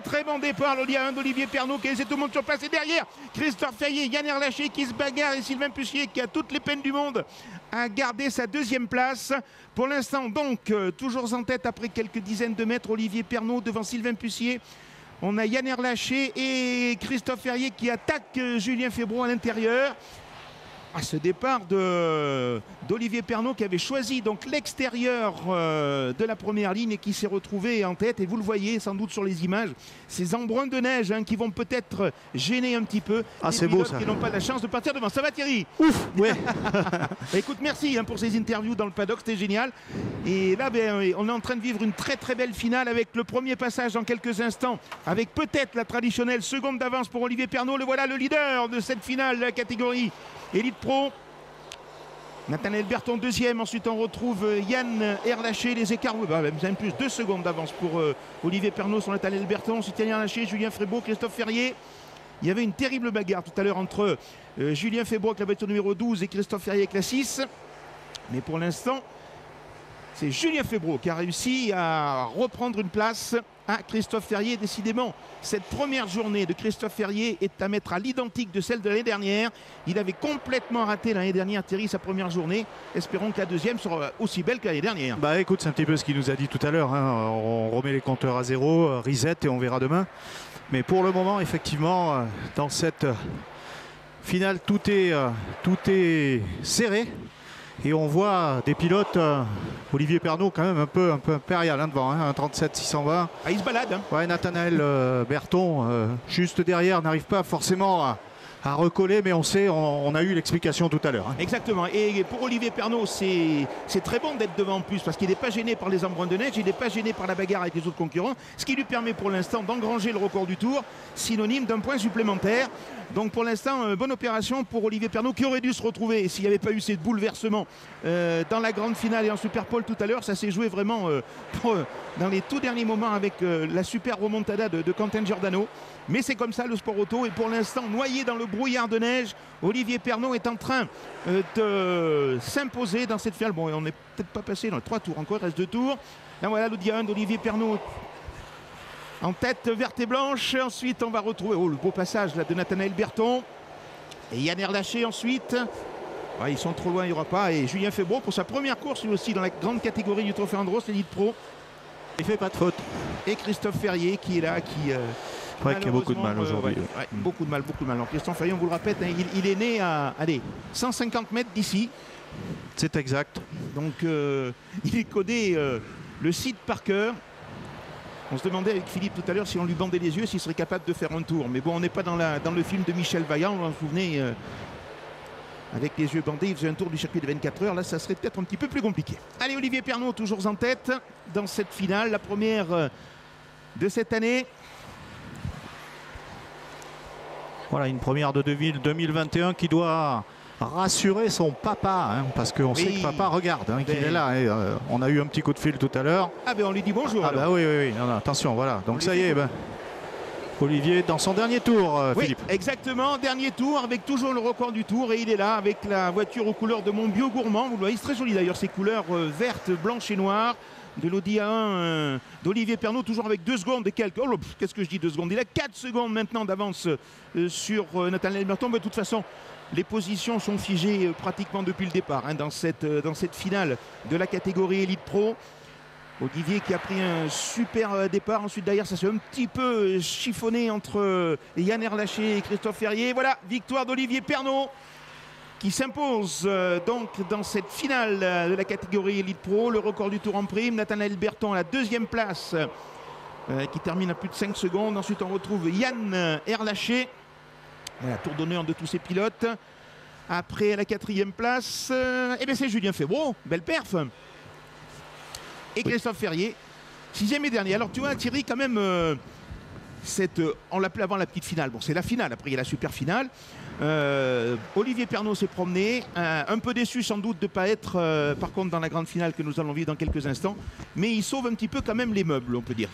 Très bon départ, a un d'Olivier Pernaud qui essaie tout le monde sur place et derrière Christophe Ferrier, Yann Erlaché qui se bagarre et Sylvain Pussier qui a toutes les peines du monde à garder sa deuxième place. Pour l'instant donc euh, toujours en tête après quelques dizaines de mètres Olivier Pernaud devant Sylvain Pussier. On a Yann Erlaché et Christophe Ferrier qui attaquent euh, Julien Febro à l'intérieur à ce départ d'Olivier Pernaud qui avait choisi donc l'extérieur euh, de la première ligne et qui s'est retrouvé en tête. Et vous le voyez sans doute sur les images, ces embruns de neige hein, qui vont peut-être gêner un petit peu ah, beau, ça. qui n'ont pas la chance de partir devant. Ça va Thierry? Ouf, ouais. Écoute, merci hein, pour ces interviews dans le paddock, c'était génial. Et là, ben, on est en train de vivre une très très belle finale avec le premier passage dans quelques instants, avec peut-être la traditionnelle seconde d'avance pour Olivier Pernaud. Le voilà le leader de cette finale de la catégorie Elite Pro. Nathanaël Berton deuxième, ensuite on retrouve euh, Yann Erlaché, les écarts, bah, même plus, deux secondes d'avance pour euh, Olivier Pernaud sur Nathanaël Berton, ensuite Yann Erlaché, Julien Frébeau, Christophe Ferrier. Il y avait une terrible bagarre tout à l'heure entre euh, Julien avec la voiture numéro 12 et Christophe Ferrier avec la 6. Mais pour l'instant, c'est Julien Febro qui a réussi à reprendre une place à Christophe Ferrier. Décidément, cette première journée de Christophe Ferrier est à mettre à l'identique de celle de l'année dernière. Il avait complètement raté l'année dernière, Thierry, sa première journée. Espérons que la deuxième sera aussi belle que l'année dernière. Bah écoute, c'est un petit peu ce qu'il nous a dit tout à l'heure. Hein. On remet les compteurs à zéro, reset et on verra demain. Mais pour le moment, effectivement, euh, dans cette finale, euh, tout est serré. Et on voit des pilotes, euh, Olivier Pernaud quand même un peu, un peu impérial hein, devant, hein, un 37 620. Ah, il se balade. Hein. Ouais, Nathanaël euh, Berton, euh, juste derrière, n'arrive pas forcément à, à recoller, mais on sait, on, a eu l'explication tout à l'heure. Hein. Exactement. Et pour Olivier Pernaud, c'est très bon d'être devant en plus parce qu'il n'est pas gêné par les embruns de neige, il n'est pas gêné par la bagarre avec les autres concurrents, ce qui lui permet pour l'instant d'engranger le record du tour, synonyme d'un point supplémentaire. Donc pour l'instant, euh, bonne opération pour Olivier Pernaud qui aurait dû se retrouver s'il n'y avait pas eu ces bouleversements euh, dans la grande finale et en Super Pole tout à l'heure. Ça s'est joué vraiment euh, dans les tout derniers moments avec la super remontada de, Quentin Giordano. Mais c'est comme ça le sport auto. Et pour l'instant, noyé dans le brouillard de neige, Olivier Pernaud est en train de s'imposer dans cette finale. Bon, on n'est peut-être pas passé dans les trois tours encore, il reste deux tours. Là voilà le diamant d'Olivier Pernaud en tête verte et blanche. Ensuite, on va retrouver oh, le beau passage là, de Nathanaël Berton. Et Yann Erlaché ensuite. ils sont trop loin, il n'y aura pas. Et Julien Febro pour sa première course, lui aussi, dans la grande catégorie du Trophée Andros, l'élite pro. Il fait pas de faute. Et Christophe Ferrier qui est là, qui. Euh, qui a beaucoup de mal euh, aujourd'hui. Beaucoup de mal, beaucoup de mal. Alors Christophe Ferrier, on vous le répète, hein, il, est né à allez, 150 mètres d'ici. C'est exact. Donc euh, il est codé le site par cœur. On se demandait avec Philippe tout à l'heure si on lui bandait les yeux, s'il serait capable de faire un tour. Mais bon, on n'est pas dans, le film de Michel Vaillant, vous vous souvenez, euh, avec les yeux bandés, il faisait un tour du circuit de 24 heures. Là, ça serait peut-être un petit peu plus compliqué. Allez, Olivier Pernaud, toujours en tête dans cette finale, la première euh, de cette année. Voilà, une première de Deville 2021 qui doit rassurer son papa, hein, parce qu'on sait que papa regarde, hein, qu'il ben est là. Et, euh, on a eu un petit coup de fil tout à l'heure. Ah ben on lui dit bonjour. Ah, bah oui, oui, oui. attention, voilà. Donc ça y est, ben, Olivier dans son dernier tour, euh, oui, Philippe. Exactement, dernier tour avec toujours le record du tour et il est là avec la voiture aux couleurs de mon bio gourmand. Vous le voyez, c'est très joli d'ailleurs, ces couleurs euh, vertes, blanches et noires de l'Audi A1 d'Olivier Pernaud, toujours avec deux secondes et quelques. Oh, qu'est-ce que je dis deux secondes? Il a quatre secondes maintenant d'avance sur Nathaniel Merton. Mais de toute façon, les positions sont figées euh, pratiquement depuis le départ hein, dans, cette, euh, dans cette finale de la catégorie Elite Pro. Olivier qui a pris un super euh, départ. Ensuite, derrière, ça s'est un petit peu chiffonné entre Yann Erlaché et Christophe Ferrier. Voilà, victoire d'Olivier Pernaud qui s'impose donc dans cette finale de la catégorie Elite Pro. Le record du tour en prime. Nathanaël Berton à la deuxième place qui termine à plus de 5 secondes. Ensuite, on retrouve Yann Erlaché voilà, tour d'honneur de tous ces pilotes. Après, à la quatrième place, euh, eh bien c'est Julien Febro, belle perf. Et Christophe Ferrier, sixième et dernier. Alors tu vois, Thierry, quand même, euh, cette, euh, on l'appelait avant la petite finale. Bon, c'est la finale, après il y a la super finale. Olivier Pernaud s'est promené, un peu déçu sans doute de ne pas être, par contre, dans la grande finale que nous allons vivre dans quelques instants. Mais il sauve un petit peu quand même les meubles, on peut dire.